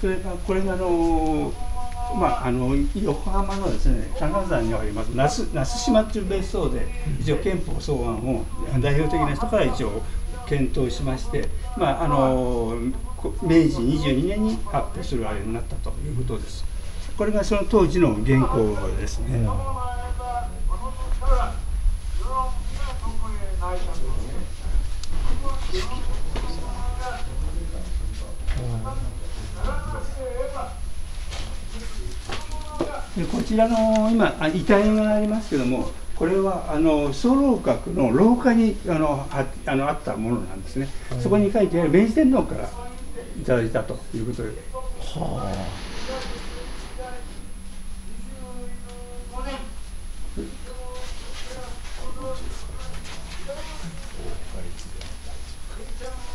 それからこれがあのまあ、あの横浜のですね金沢にあります那須島という別荘で一応憲法草案を代表的な人から一応検討しまして、まあ、あの明治22年に発表するあれになったということです。これがその当時の原稿ですね。でこちらの今遺体がありますけどもこれはあの総楼閣の廊下にあのああのあったものなんですね、はいそこに書いてある明治天皇からいただいたということで。はあ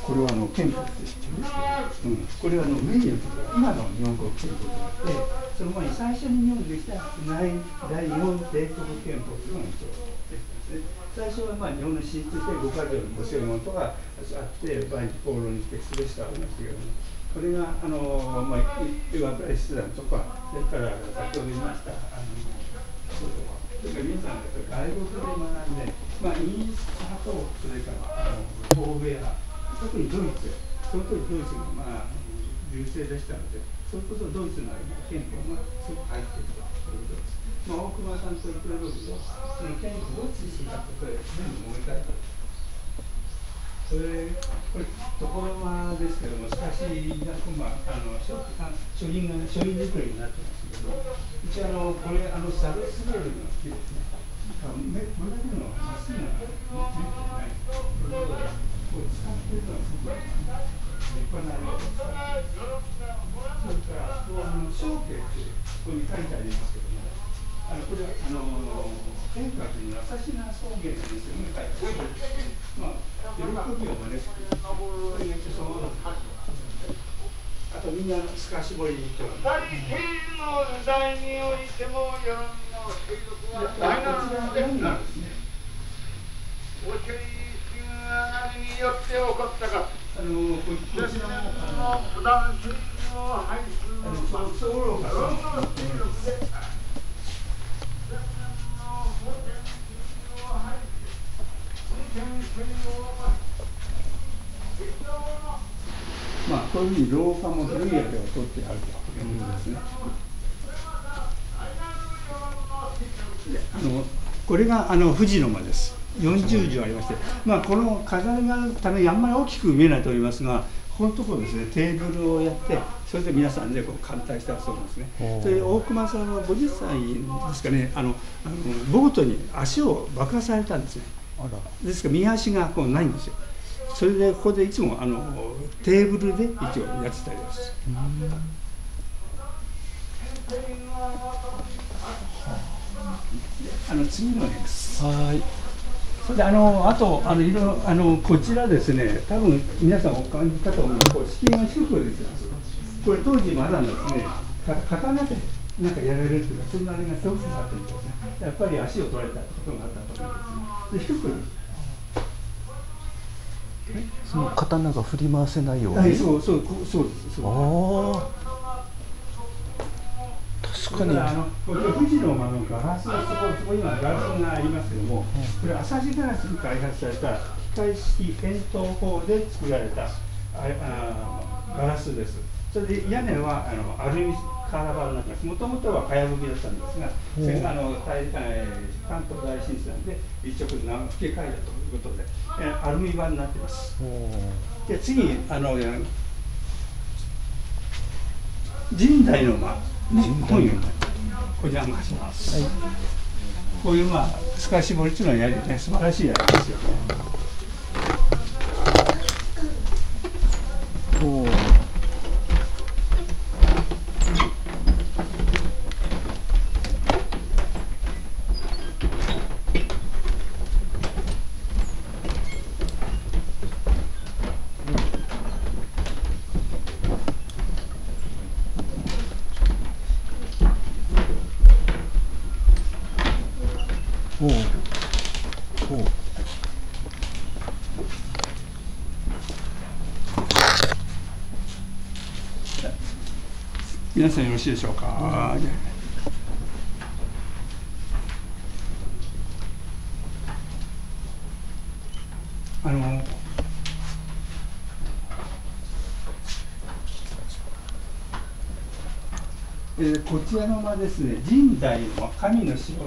これはあの憲法ですね、うん、これはあの明治の今の日本国憲法であってその前に最初に日本できた第第日本帝国憲法というのが一応でね最初はまあ日本の進出して五か条の五正門とかあって万事公論に適すべしとありましたけどもこれがあの、まあ、岩倉筆談とかそれから先ほど言いましたあのそれか皆さん外国で学んで、まあ、イギリス派とそれからあの欧米派特にドイツその時ドイツがまあ優勢でしたのでそういうことドイツの憲法がすごく入っているということです。まあ、大熊さんといくらどきもその憲法を知識したことで全部思い返ったそれこれところがですけどもしかしまあ、あの書書印が書印作りになってますけどうちあのこれあのサルスベルの木ですねこれだけのまっすぐな根ってない。これ使ってるのはすごい立派な色を使ってそれからここはあの小慶ってここに書いてありますけどもあのこれはあの天下というのは朝比奈草原ですよね書いてあるまあ喜びを招くこれが一応そのあとみんな透かし彫りに行ってます。大変の時代においても世論の継続は大難ですね。おちりによって起こったか。あのこちらも普段水の排出の総論がまあこういうふうに廊下も古いやつを取ってあるということですね。あのこれがあの富士の間です。40畳ありまして、まあ、この飾りがあるためにあんまり大きく見えないと思いますがこのところですねテーブルをやってそれで皆さんでこう歓待したそうなんですねで大熊さんは50歳ですかねあのあのボートに足を爆破されたんですねですから右足がこうないんですよそれでここでいつもあのテーブルで一応やってたりです。あの次の絵です。はい。それであのあとあのいろあのこちらですね多分皆さんお感じかと思うこう敷居が低くですよ。これ当時まだですね刀でなんかやられるっていうかそんなあれがすごくなってるんですね。やっぱり足を取られたことがあったと思うんですね。で低く。その刀が振り回せないように、はい、そうそうそうですそうです確かに。あの富士の間のガラスそこそこ今ガラスがありますけども、これ朝地ガラスに開発された機械式円筒法で作られたああガラスです。それで屋根はあのアルミカラバになってます。もともとはかやぶきだったんですが、うん、あの大えー、関東大震災で一直で付け替えたということで、えー、アルミ板になってます、で次あの神代の間本読お邪魔します、はい、こういうまあ透かし彫りっていうのはやりね素晴らしいやりですよほう。みなさんよろしいでしょうか、あのえー、こちらの間ですね神代の神の城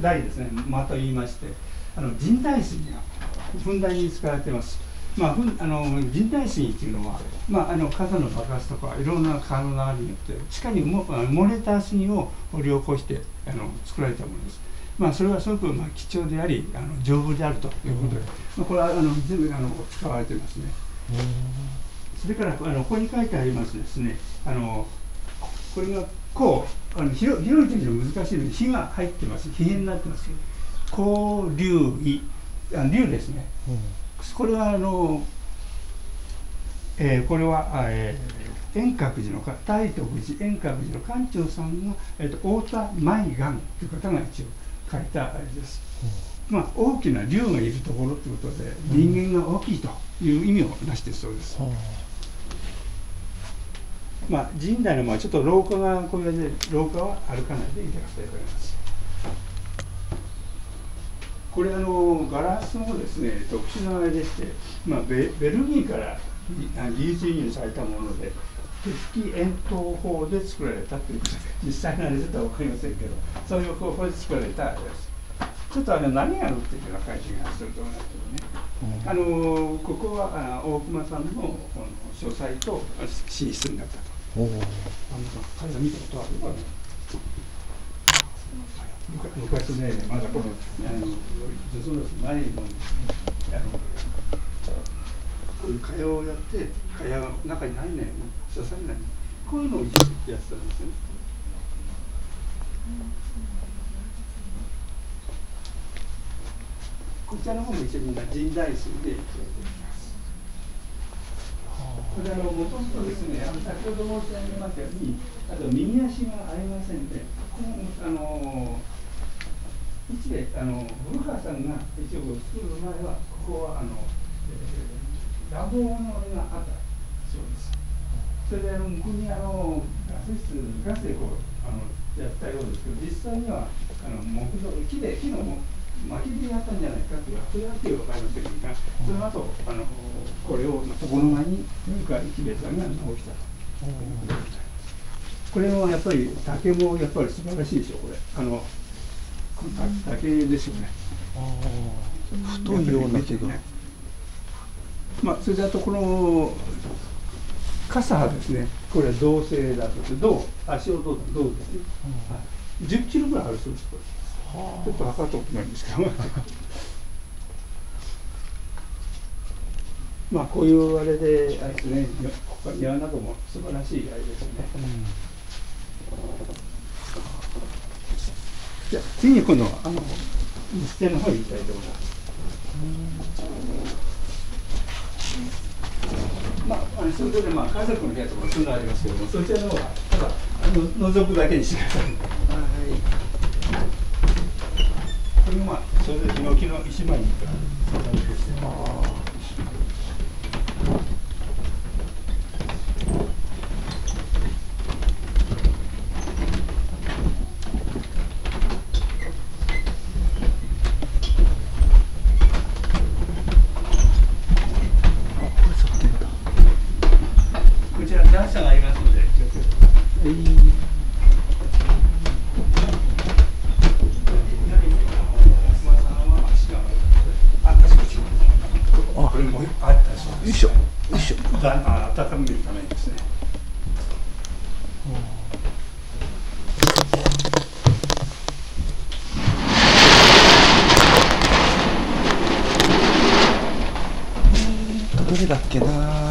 代ですね間と言いましてあの神代水がふんだんに使われていますまあ、あの人体水っていうのは、まあ、あの火山の爆発とかいろんな川の流れによって地下にも漏れた水を掘り起こしてあの作られたものです。まあ、それはすごくまあ貴重でありあの丈夫であるということで、まあ、これはあの全部あの使われてますね。それからあのここに書いてありますですねあのこれがこうあの広広い時の難しいので火が入ってます火変になってますこう流位あ流ですね。うんこれはあの、えー、これは、えー、円覚寺の大徳寺円覚寺の館長さんが、えーと、太田舞願という方が一応書いたあれです。まあ、大きな竜がいるところということで、人間が大きいという意味を出してそうです。まあ、神代のまあちょっと廊下がこれで廊下は歩かないでいただきたいと思います。これあのガラスもですね特殊なあれでして、まあ、ベベルギーから技術輸入されたもので鉄器円筒法で作られたということで実際のあれちょっと分かりませんけどそういう方法で作られたあれです。ちょっとあの何があるっていうような感じがすると思いますけどね、うん、あのここはあ大熊さんの書斎と寝室になったとあの彼が見たことあるかな昔ね、まだこの、あの、女装の前の、あの、こういう会話をやって、会話が中に入んないよね、刺されない。こういうのをやってたんですよね。こちらの方も一応みんな神代数でこれあのもともとですね、あの先ほど申し上げましたように、あと右足がありませんで、このあの一であの古川さんが一応作る前はここはあの、えー、ラボの絵があったそうです。それであの向こうにあのガス室ガスでこうあのやったようですけど実際にはあの木造木で木の巻きでやったんじゃないかというそれはっていう分かりませんがその後あのこれをこの間に古川一兵衛さんが直したと。これはやっぱり竹もやっぱり素晴らしいでしょこれあのだけですよね。太いような手が。まあ、それだとこの傘はですね、これは銅製だとして、銅、足を銅、銅ですね。うん、10キロぐらいあるそうです、これ。ちょっと測ったことないんですけど。まあ、こういうあれで、あれですね、庭なども素晴らしいあれですね。うんじゃ次に今度はあの日程の方に行きたいと思います。まあ、あのそれぞれまあ家族の部屋とかそういうのありますけども、そちらの方はただあの覗くだけにしてください。はい。これもまあそれでヒノキの一枚に相談して。だっけな